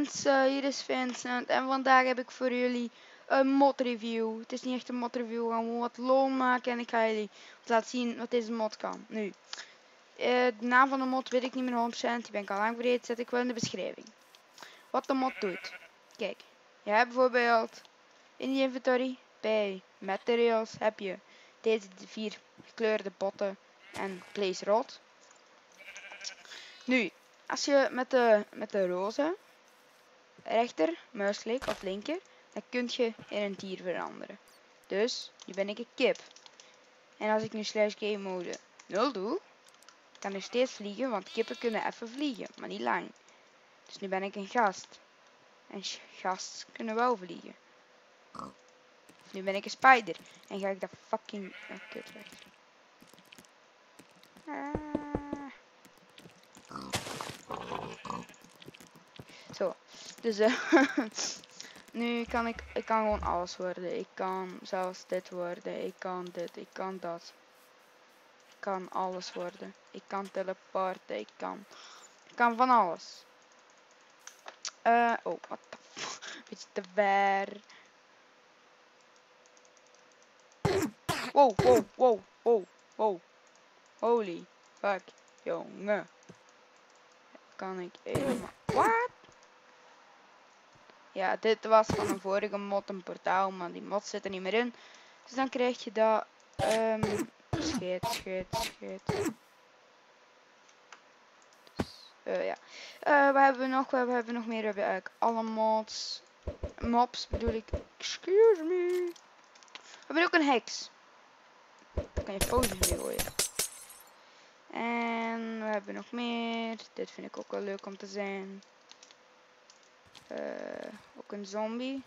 mensen, hier is Vincent en vandaag heb ik voor jullie een mod review. Het is niet echt een mod review, we gaan wat loon maken en ik ga jullie laten zien wat deze mod kan. Nu, eh, de naam van de mod weet ik niet meer 100%, die ben ik al lang vergeten, zet ik wel in de beschrijving. Wat de mod doet. Kijk, je hebt bijvoorbeeld in je inventory bij materials heb je deze vier gekleurde botten en place rod. Nu, als je met de, met de roze rechter muisklik of linker, dan kun je in een dier veranderen. Dus, nu ben ik een kip. En als ik nu slash game mode 0 doe, kan ik steeds vliegen, want kippen kunnen even vliegen, maar niet lang. Dus nu ben ik een gast. En gast kunnen wel vliegen. Nu ben ik een spider. En ga ik dat fucking... Oh, kut. Ah. Zo. Dus uh, nu kan ik... Ik kan gewoon alles worden. Ik kan zelfs dit worden. Ik kan dit. Ik kan dat. Ik kan alles worden. Ik kan teleporten. Ik kan... Ik kan van alles. Uh, oh, wat Beetje te ver. Wow, wow, wow, wow, wow. Holy fuck, jongen. Kan ik helemaal... Ja, dit was van een vorige mod een portaal, maar die mod zit er niet meer in. Dus dan krijg je dat... Um, scheet, scheet, scheet. Uh, ja. Uh, wat hebben we nog? We hebben nog meer. We hebben eigenlijk alle mods. Mobs bedoel ik. Excuse me. We hebben ook een hex. Dan kan je foto's mee gooien. En we hebben nog meer. Dit vind ik ook wel leuk om te zijn. Uh, ook een zombie.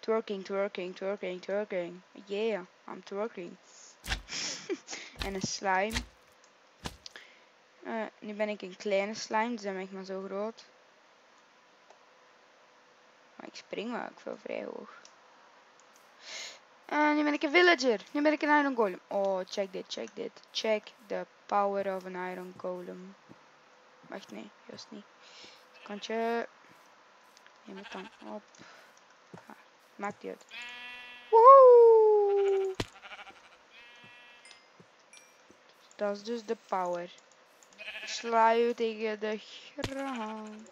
Twerking, twerking, twerking, twerking. Yeah, I'm twerking. en een slime. Uh, nu ben ik een kleine slime, dus dan ben ik maar zo groot. Maar ik spring wel ook veel vrij hoog. En nu ben ik een villager. Nu ben ik een iron golem. Oh, check dit, check dit. Check the power of an iron golem. Wacht, nee, juist niet. Kantje. Neem het dan op. Ah, maakt die uit. Woehoe! Dat is dus de power. Sla je tegen de grond.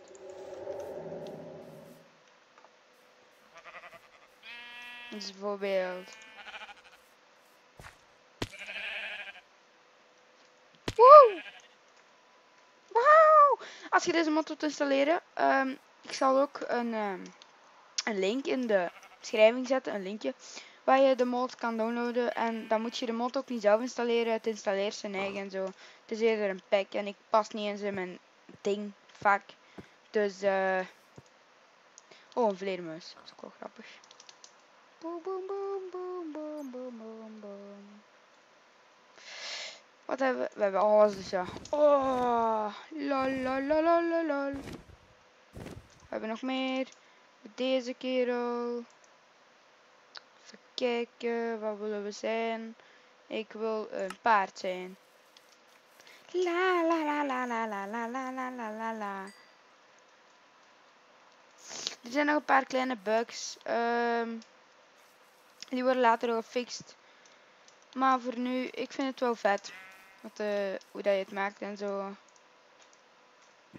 Dus bijvoorbeeld. Wow! Wow! Als je deze mod wilt installeren, um, ik zal ook een, um, een link in de beschrijving zetten, een linkje, waar je de mod kan downloaden. En dan moet je de mod ook niet zelf installeren, het installeert zijn eigen en zo. Het is eerder een pack en ik pas niet eens in mijn ding, vaak. Dus, eh... Oh, een vleermuis. Dat is ook wel grappig. Boom, boom, boom, boom, boom, boom, boom. Wat hebben we? We hebben alles dus ja. Oh, lol. We hebben nog meer. Deze kerel. Even kijken, wat willen we zijn? Ik wil een paard zijn. La la la la la la la la la la la. Er zijn nog een paar kleine bugs. Um, die worden later gefixt. Maar voor nu, ik vind het wel vet. Wat, uh, hoe dat je het maakt en zo.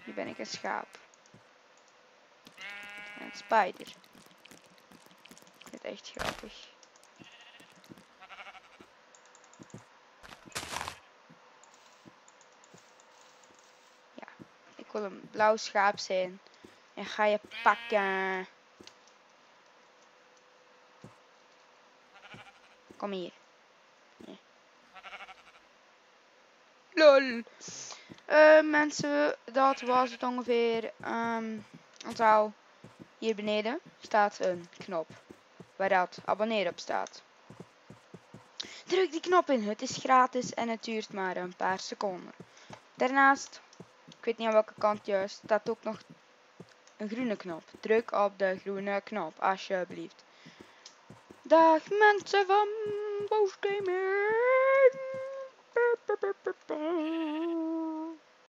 Hier ben ik een schaap. En een spider. Vind het echt grappig. Ja, ik wil een blauw schaap zijn. En ga je pakken. Kom hier. Nee. Lol. Uh, mensen, dat was het ongeveer. Um, onthoud, hier beneden staat een knop. Waar dat abonneren op staat. Druk die knop in, het is gratis en het duurt maar een paar seconden. Daarnaast, ik weet niet aan welke kant juist, staat ook nog een groene knop. Druk op de groene knop, alsjeblieft. Dag mensen van Boos Gaming.